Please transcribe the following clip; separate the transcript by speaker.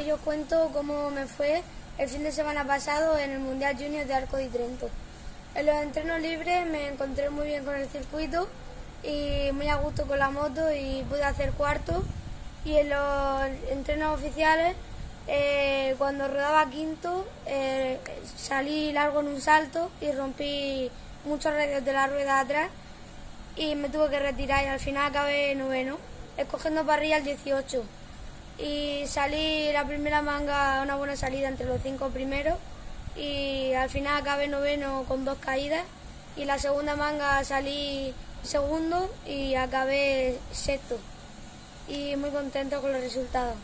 Speaker 1: Hoy os cuento cómo me fue el fin de semana pasado en el Mundial Junior de Arco de Trento. En los entrenos libres me encontré muy bien con el circuito y muy a gusto con la moto y pude hacer cuarto. Y en los entrenos oficiales, eh, cuando rodaba quinto, eh, salí largo en un salto y rompí muchos radios de la rueda atrás y me tuve que retirar y al final acabé noveno, escogiendo parrilla el 18 y salí la primera manga una buena salida entre los cinco primeros y al final acabé noveno con dos caídas y la segunda manga salí segundo y acabé sexto y muy contento con los resultados.